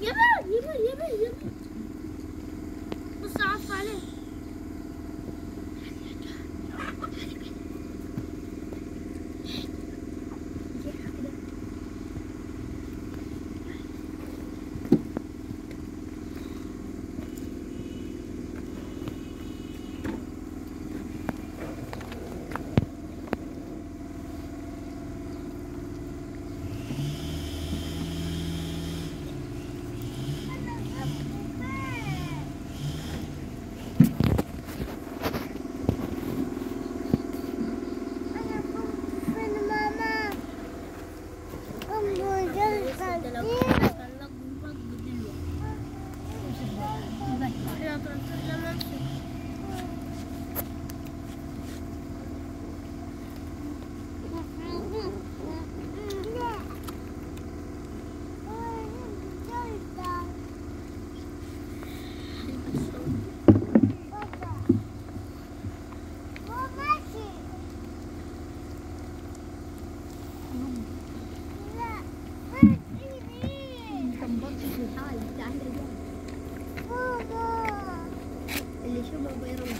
爷们爷们爷们爷们我沙发嘞 a little